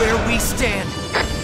where we stand.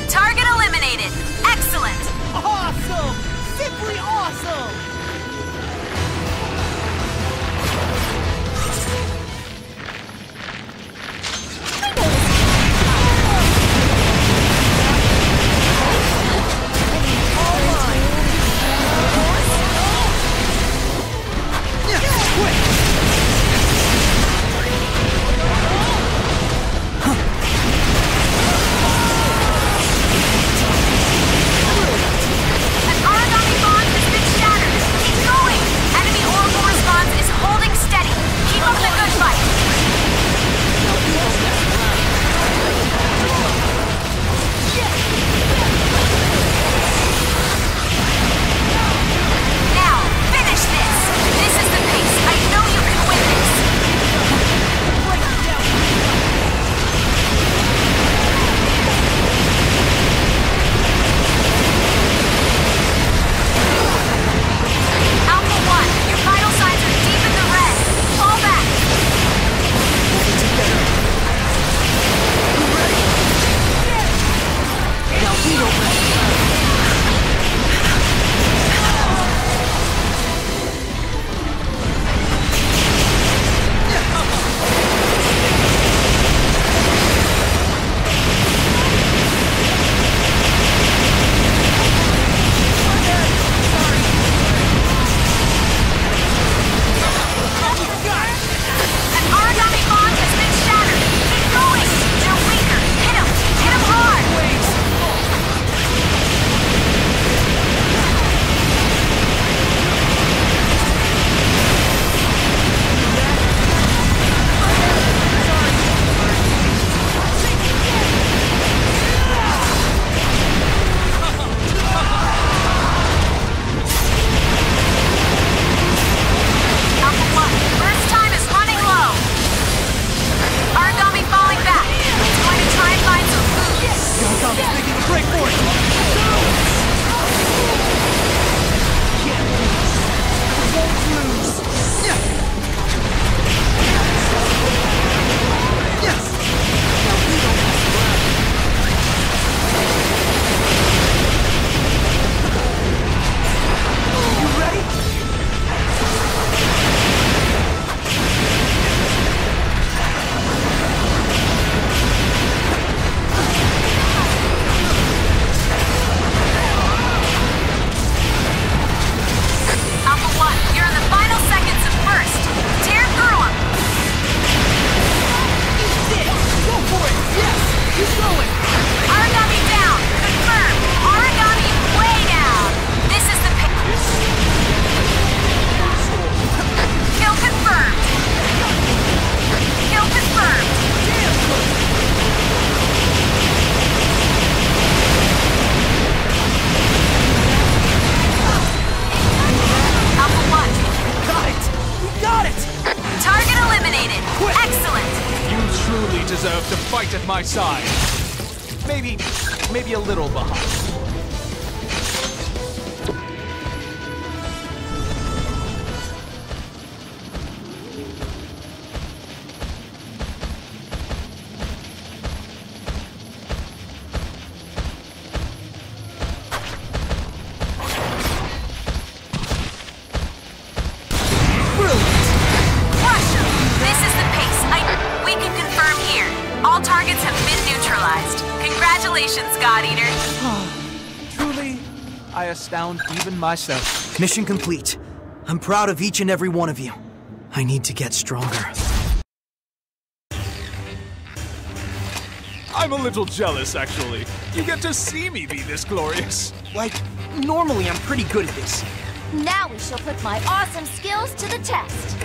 my side. Maybe, maybe a little behind. Congratulations, God Eater. Truly, I astound even myself. Mission complete. I'm proud of each and every one of you. I need to get stronger. I'm a little jealous, actually. You get to see me be this glorious. Like, normally I'm pretty good at this. Now we shall put my awesome skills to the test.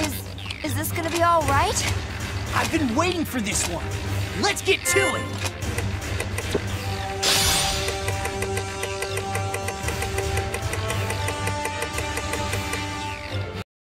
Is, is this gonna be all right? I've been waiting for this one. Let's get to it.